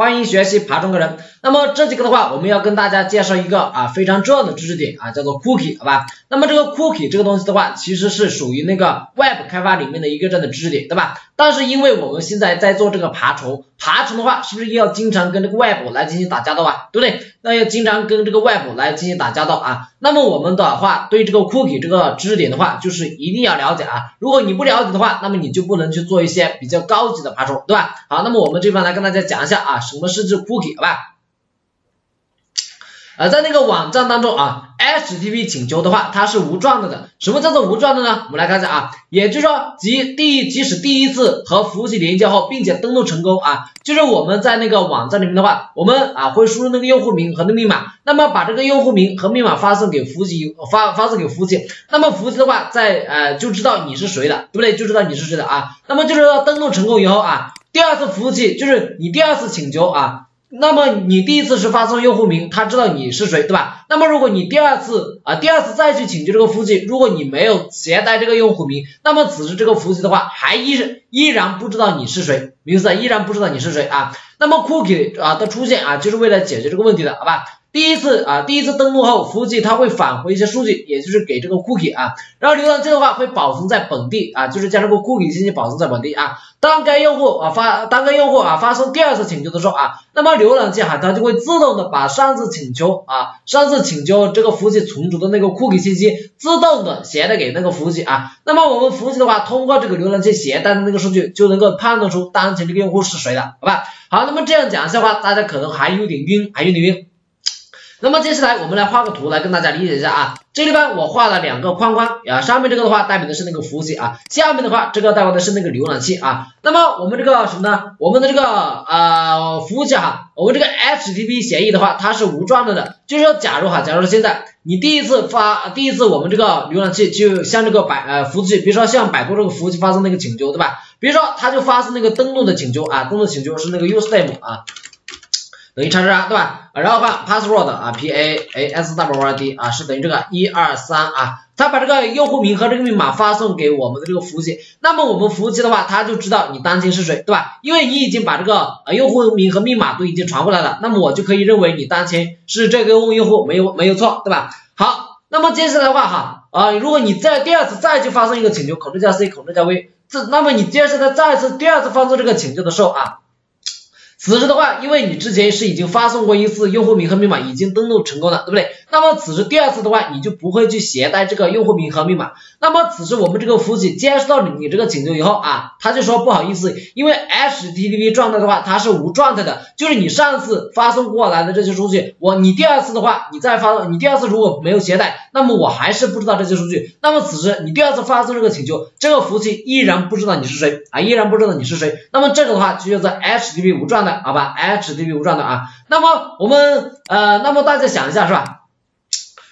欢迎学习爬虫的人。那么这节课的话，我们要跟大家介绍一个啊非常重要的知识点啊，叫做 cookie，好吧？那么这个 cookie 这个东西的话，其实是属于那个 web 开发里面的一个这样的知识点，对吧？但是因为我们现在在做这个爬虫，爬虫的话，是不是要经常跟这个 web 来进行打交道啊？对不对？那要经常跟这个 web 来进行打交道啊。那么我们的话，对这个 cookie 这个知识点的话，就是一定要了解啊。如果你不了解的话，那么你就不能去做一些比较高级的爬虫，对吧？好，那么我们这边来跟大家讲一下啊，什么是这 cookie，好吧？而，在那个网站当中啊，HTTP 请求的话，它是无状态的。什么叫做无状态呢？我们来看一下啊，也就是说，即第即使第一次和服务器连接后，并且登录成功啊，就是我们在那个网站里面的话，我们啊会输入那个用户名和那密码，那么把这个用户名和密码发送给服务器，发发送给服务器，那么服务器的话，在呃就知道你是谁了，对不对？就知道你是谁的啊。那么就是说登录成功以后啊，第二次服务器就是你第二次请求啊。那么你第一次是发送用户名，他知道你是谁，对吧？那么如果你第二次啊，第二次再去请求这个服务器，如果你没有携带这个用户名，那么此时这个服务器的话，还依依然不知道你是谁，名字依然不知道你是谁啊。那么 cookie 啊的出现啊，就是为了解决这个问题的，好吧？第一次啊，第一次登录后，服务器它会返回一些数据，也就是给这个 cookie 啊，然后浏览器的话会保存在本地啊，就是将这个 cookie 信息保存在本地啊。当该用户啊发当该用户啊发送第二次请求的时候啊，那么浏览器哈它就会自动的把上次请求啊上次请求这个服务器存储的那个 cookie 信息自动的携带给那个服务器啊。那么我们服务器的话，通过这个浏览器携带的那个数据，就能够判断出当前这个用户是谁的，好吧？好，那么这样讲一下的话，大家可能还有点晕，还有点晕。那么接下来我们来画个图来跟大家理解一下啊，这地方我画了两个框框啊，上面这个的话代表的是那个服务器啊，下面的话这个代表的是那个浏览器啊。那么我们这个什么呢？我们的这个呃服务器哈，我们这个 HTTP 协议的话它是无状态的，就是说假如哈，假如说现在你第一次发，第一次我们这个浏览器就向这个百呃服务器，比如说向百度这个服务器发送那个请求对吧？比如说它就发送那个登录的请求啊，登录请求是那个 username 啊。等于叉叉对吧？然后把 password 啊，p a a s w r d 啊，是等于这个一二三啊，他把这个用户名和这个密码发送给我们的这个服务器，那么我们服务器的话，他就知道你当前是谁，对吧？因为你已经把这个用户名和密码都已经传过来了，那么我就可以认为你当前是这个用户，没有没有错，对吧？好，那么接下来的话哈，啊，如果你再第二次再去发送一个请求，口 t 加 c，口 t 加 v，这那么你接下来再次第二次发送这个请求的时候啊。此时的话，因为你之前是已经发送过一次用户名和密码，已经登录成功了，对不对？那么此时第二次的话，你就不会去携带这个用户名和密码。那么此时我们这个服务器接收到你这个请求以后啊，他就说不好意思，因为 HTTP 状态的话它是无状态的，就是你上次发送过来的这些数据，我你第二次的话，你再发送，你第二次如果没有携带，那么我还是不知道这些数据。那么此时你第二次发送这个请求，这个服务器依然不知道你是谁啊，依然不知道你是谁。那么这个的话就叫做 HTTP 无状态。好吧，h 对于无状态啊，那么我们呃，那么大家想一下是吧？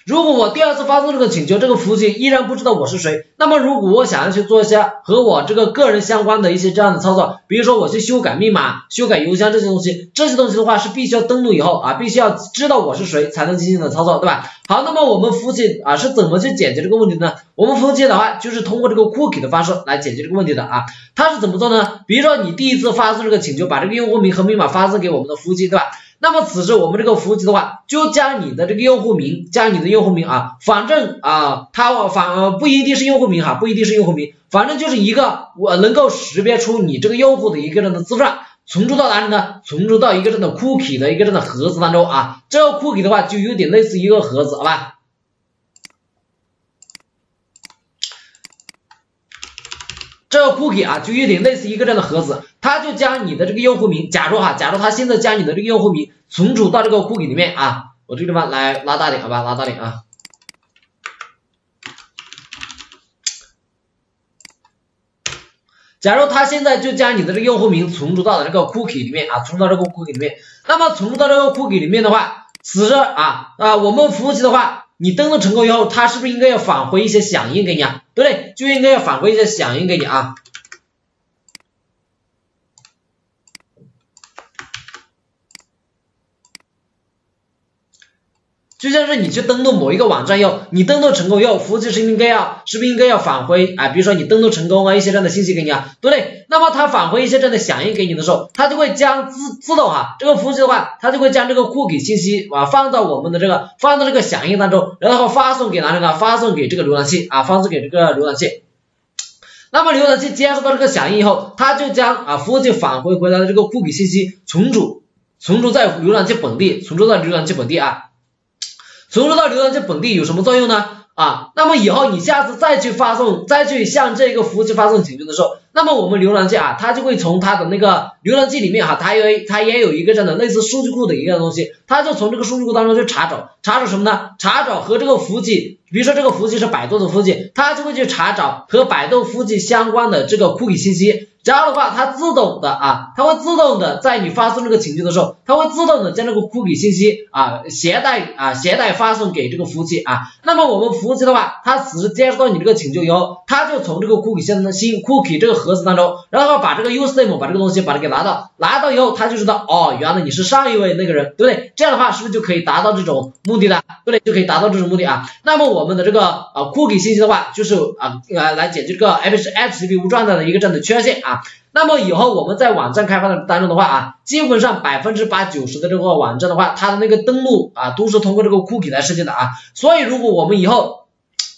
如果我第二次发送这个请求，这个服务器依然不知道我是谁，那么如果我想要去做一些和我这个个人相关的一些这样的操作，比如说我去修改密码、修改邮箱这些东西，这些东西的话是必须要登录以后啊，必须要知道我是谁才能进行的操作，对吧？好，那么我们服务器啊是怎么去解决这个问题呢？我们服务器的话就是通过这个 cookie 的方式来解决这个问题的啊，它是怎么做呢？比如说你第一次发送这个请求，把这个用户名和密码发送给我们的服务器，对吧？那么此时我们这个服务器的话，就将你的这个用户名，将你的用户名啊，反正啊，它反不一定是用户名哈，不一定是用户名，反正就是一个我能够识别出你这个用户的一个人的资料，存储到哪里呢？存储到一个这的 cookie 的一个这的盒子当中啊，这个 cookie 的话就有点类似一个盒子，好吧？这个 cookie 啊，就有点类似一个这样的盒子，它就将你的这个用户名，假如哈，假如它现在将你的这个用户名存储到这个 cookie 里面啊，我这个地方来拉大点，好吧，拉大点啊。假如它现在就将你的这个用户名存储到了这个 cookie 里面啊，存储到这个 cookie 里面，那么存储到这个 cookie 里面的话，此时啊啊，我们服务器的话。你登录成功以后，它是不是应该要返回一些响应给你啊？对不对？就应该要返回一些响应给你啊。就像是你去登录某一个网站以后，你登录成功以后，服务器是应该要是不是应该要返回啊？比如说你登录成功啊，一些这样的信息给你啊，对不对？那么它返回一些这样的响应给你的时候，它就会将自自动哈，这个服务器的话，它就会将这个 cookie 信息啊放到我们的这个放到这个响应当中，然后发送给哪里呢？发送给这个浏览器啊，发送给这个浏览器。那么浏览器接收到这个响应以后，它就将啊服务器返回回来的这个库比信息存储存储在浏览器本地，存储在浏览器本地啊。存储到浏览器本地有什么作用呢？啊，那么以后你下次再去发送，再去向这个服务器发送请求的时候，那么我们浏览器啊，它就会从它的那个浏览器里面哈，它有它也有一个这样的类似数据库的一个东西，它就从这个数据库当中去查找，查找什么呢？查找和这个服务器，比如说这个服务器是百度的服务器，它就会去查找和百度服务器相关的这个库里信息。然后的话，它自动的啊，它会自动的在你发送这个请求的时候，它会自动的将这个 cookie 信息啊携带啊携带发送给这个服务器啊。那么我们服务器的话，它此时接收到你这个请求以后，它就从这个 cookie 信息 cookie 这个盒子当中，然后把这个 username 把这个东西把它给拿到，拿到以后，它就知道哦，原来你是上一位那个人，对不对？这样的话是不是就可以达到这种目的了？对不对？就可以达到这种目的啊。那么我们的这个啊 cookie 信息的话，就是啊来来解决这个 HTTP 无状态的一个这样的缺陷啊那么以后我们在网站开发的当中的话啊，基本上百分之八九十的这个网站的话，它的那个登录啊都是通过这个 cookie 来实现的啊。所以如果我们以后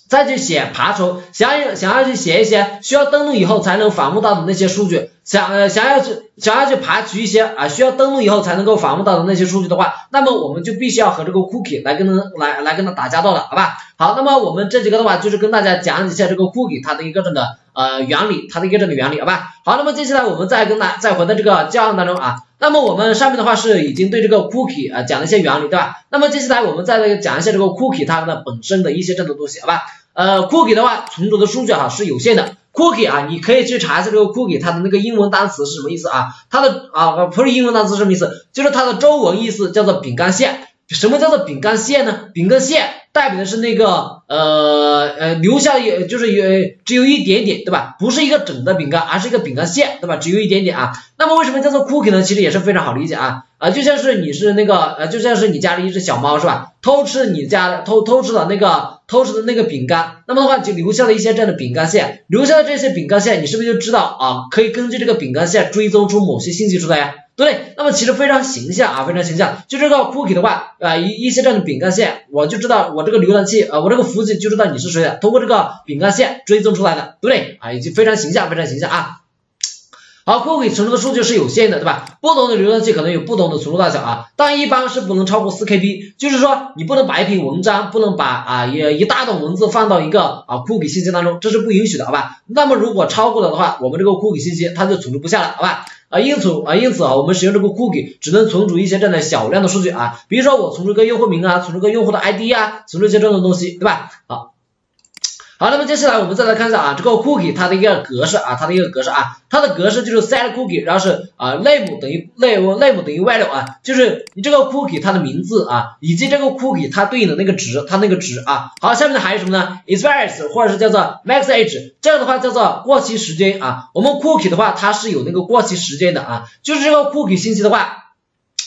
再去写爬虫，想要想要去写一些需要登录以后才能访问到的那些数据，想呃想要去想要去爬取一些啊需要登录以后才能够访问到的那些数据的话，那么我们就必须要和这个 cookie 来跟它来来跟它打交道了，好吧？好，那么我们这几个的话就是跟大家讲一下这个 cookie 它的一个这个呃原理，它的一个这个原理，好吧？好，那么接下来我们再跟大再回到这个教案当中啊，那么我们上面的话是已经对这个 cookie 啊讲了一些原理，对吧？那么接下来我们再来讲一下这个 cookie 它的本身的一些这种东西，好吧？呃，cookie 的话存储的数据哈是有限的，cookie 啊，你可以去查一下这个 cookie 它的那个英文单词是什么意思啊？它的啊不是英文单词什么意思？就是它的中文意思叫做饼干屑。什么叫做饼干屑呢？饼干屑代表的是那个呃呃留下有就是有只有一点点，对吧？不是一个整的饼干，而是一个饼干屑，对吧？只有一点点啊。那么为什么叫做 cookie 呢？其实也是非常好理解啊啊，就像是你是那个呃，就像是你家里一只小猫是吧？偷吃你家的偷偷吃的那个偷吃的那个饼干，那么的话就留下了一些这样的饼干屑，留下的这些饼干屑，你是不是就知道啊？可以根据这个饼干屑追踪出某些信息出来呀？对，那么其实非常形象啊，非常形象。就这个 cookie 的话，啊一一些这样的饼干线，我就知道我这个浏览器，啊我这个服务器就知道你是谁的，通过这个饼干线追踪出来的，对不对？啊，已经非常形象，非常形象啊。好，cookie 存储的数据是有限的，对吧？不同的浏览器可能有不同的存储大小啊，但一般是不能超过四 KB，就是说你不能把一篇文章，不能把啊一一大段文字放到一个啊 cookie 信息当中，这是不允许的，好吧？那么如果超过了的话，我们这个 cookie 信息它就存储不下了，好吧？啊，因此啊，因此啊，我们使用这个 cookie 只能存储一些这样的小量的数据啊，比如说我存储个用户名啊，存储个用户的 ID 啊，存储一些这种东西，对吧？好，好，那么接下来我们再来看一下啊，这个 cookie 它的一个格式啊，它的一个格式啊，它的格式就是 set cookie，然后是啊 name 等于 name name 等于 value 啊，就是你这个 cookie 它的名字啊，以及这个 cookie 它对应的那个值，它那个值啊。好，下面还有什么呢？expires 或者是叫做 max age，这样的话叫做过期时间啊。我们 cookie 的话，它是有那个过期时间的啊，就是这个 cookie 信息的话。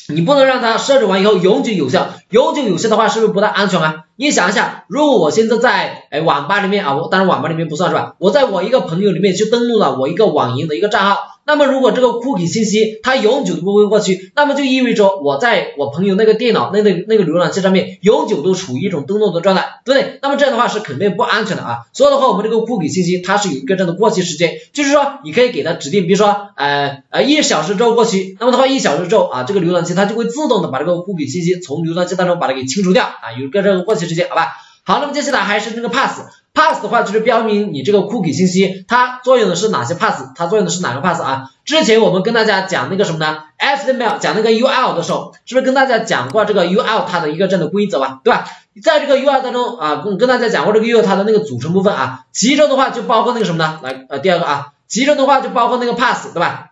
你不能让它设置完以后永久有效，永久有效的话是不是不太安全啊？你想一下，如果我现在在哎网吧里面啊，我当然网吧里面不算是吧？我在我一个朋友里面去登录了我一个网银的一个账号。那么如果这个 cookie 信息它永久都不会过去，那么就意味着我在我朋友那个电脑那那那个浏览器上面永久都处于一种登录的状态，对不对？那么这样的话是肯定不安全的啊。所以的话，我们这个 cookie 信息它是有一个这样的过期时间，就是说你可以给它指定，比如说呃呃一小时之后过期，那么的话一小时之后啊，这个浏览器它就会自动的把这个 cookie 信息从浏览器当把它给清除掉啊，有个这个过期时间，好吧？好，那么接下来还是那个 pass。pass 的话就是标明你这个 cookie 信息它作用的是哪些 pass，它作用的是哪个 pass 啊？之前我们跟大家讲那个什么呢？HTML 讲那个 UL 的时候，是不是跟大家讲过这个 UL 它的一个这样的规则吧？对吧？在这个 UL 当中啊，跟跟大家讲过这个 UL 它的那个组成部分啊，其中的话就包括那个什么呢？来呃第二个啊，其中的话就包括那个 pass，对吧？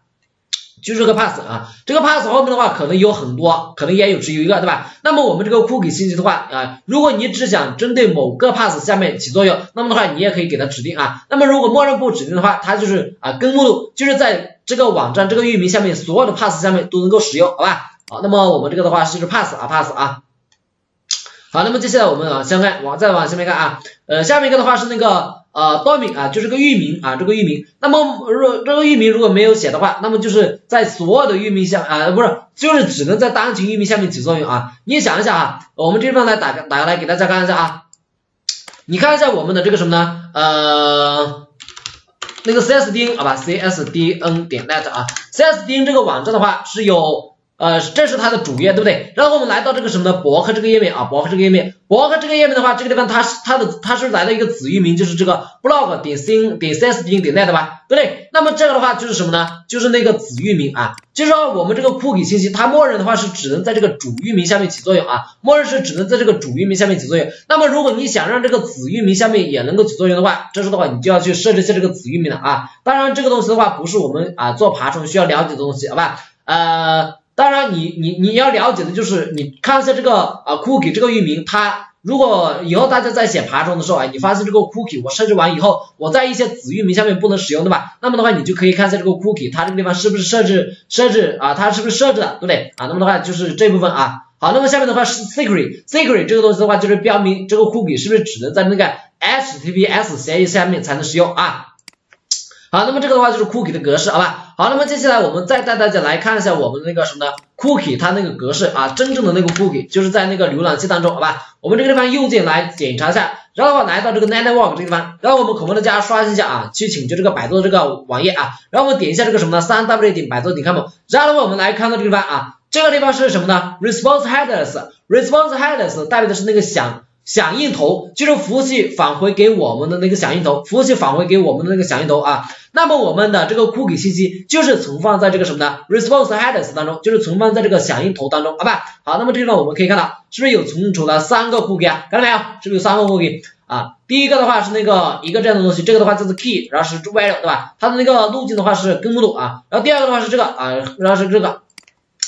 就是个 pass 啊，这个 pass 后面的话可能有很多，可能也有只有一个，对吧？那么我们这个 cookie 信息的话啊，如果你只想针对某个 pass 下面起作用，那么的话你也可以给它指定啊。那么如果默认不指定的话，它就是啊根目录，就是在这个网站这个域名下面所有的 pass 下面都能够使用，好吧？好，那么我们这个的话是 pass 啊 pass 啊。好，那么接下来我们啊，先看往再往下面看啊，呃，下面一个的话是那个呃 domain 啊，就是个域名啊，这个域名。那么若这个域名如果没有写的话，那么就是在所有的域名下啊，不是，就是只能在当前域名下面起作用啊。你想一下啊，我们这地方来打打开来给大家看一下啊，你看一下我们的这个什么呢？呃。那个 CSDN 好吧，CSDN 点 net 啊，CSDN 这个网站的话是有。呃，这是它的主页，对不对？然后我们来到这个什么呢？博客这个页面啊，博客这个页面，博客这个页面的话，这个地方它是它的它是来到一个子域名，就是这个 blog 点 c 点 csd 点 net 吧，对不对？那么这个的话就是什么呢？就是那个子域名啊，就是说我们这个 cookie 信息，它默认的话是只能在这个主域名下面起作用啊，默认是只能在这个主域名下面起作用。那么如果你想让这个子域名下面也能够起作用的话，这时候的话你就要去设置一下这个子域名了啊。当然这个东西的话不是我们啊做爬虫需要了解的东西，好吧？呃。当然，你你你要了解的就是，你看一下这个啊，cookie 这个域名，它如果以后大家在写爬虫的时候啊，你发现这个 cookie 我设置完以后，我在一些子域名下面不能使用，对吧？那么的话，你就可以看一下这个 cookie 它这个地方是不是设置设置啊，它是不是设置的，对不对啊？那么的话就是这部分啊。好，那么下面的话是 secret secret 这个东西的话，就是标明这个 cookie 是不是只能在那个 HTTPS 协议下面才能使用啊？好，那么这个的话就是 cookie 的格式，好吧？好，那么接下来我们再带大家来看一下我们那个什么呢？cookie 它那个格式啊，真正的那个 cookie 就是在那个浏览器当中，好吧？我们这个地方右键来检查一下，然后的话来到这个 network 这个地方，然后我们口 m 的加刷新一下啊，去请求这个百度的这个网页啊，然后我们点一下这个什么呢？三 w 点百度点 com，然后的话我们来看到这个地方啊，这个地方是什么呢？response headers，response headers 代表的是那个响。响应头就是服务器返回给我们的那个响应头，服务器返回给我们的那个响应头啊。那么我们的这个 cookie 信息就是存放在这个什么呢？response headers 当中，就是存放在这个响应头当中，好吧？好，那么这地方我们可以看到，是不是有存储了三个 cookie 啊？看到没有？是不是有三个 cookie 啊？第一个的话是那个一个这样的东西，这个的话就是 key，然后是 value，对吧？它的那个路径的话是根目录啊。然后第二个的话是这个啊，然后是这个。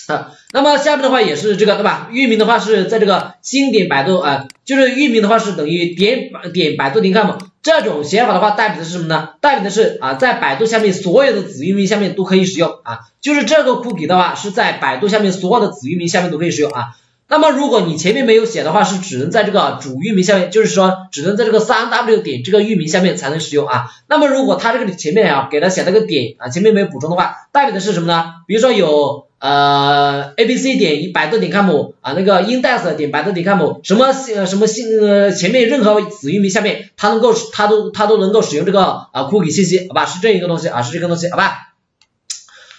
啊，那么下面的话也是这个对吧？域名的话是在这个新点百度啊，就是域名的话是等于点点百度点 com，这种写法的话代表的是什么呢？代表的是啊，在百度下面所有的子域名下面都可以使用啊，就是这个 cookie 的话是在百度下面所有的子域名下面都可以使用啊。那么如果你前面没有写的话，是只能在这个主域名下面，就是说只能在这个三 w 点这个域名下面才能使用啊。那么如果它这个前面啊给它写了个点啊，前面没有补充的话，代表的是什么呢？比如说有。呃，a b c 点百度点 com 啊，那个 index 点百度点 com 什么什么信呃前面任何子域名下面，它能够它都它都能够使用这个啊 cookie 信息，好吧？是这一个东西啊，是这个东西，好吧？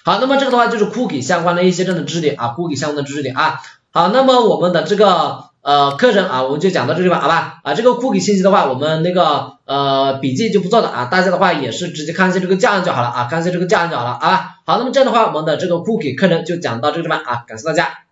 好，那么这个的话就是 cookie 相关的一些这样的知识点啊，cookie 相关的知识点啊。好，那么我们的这个。呃，课程啊，我们就讲到这地方，好吧？啊，这个 cookie 信息的话，我们那个呃笔记就不做了啊，大家的话也是直接看一下这个教案就好了啊，看一下这个教案就好了啊。好，那么这样的话，我们的这个 cookie 课程就讲到这个地方啊，感谢大家。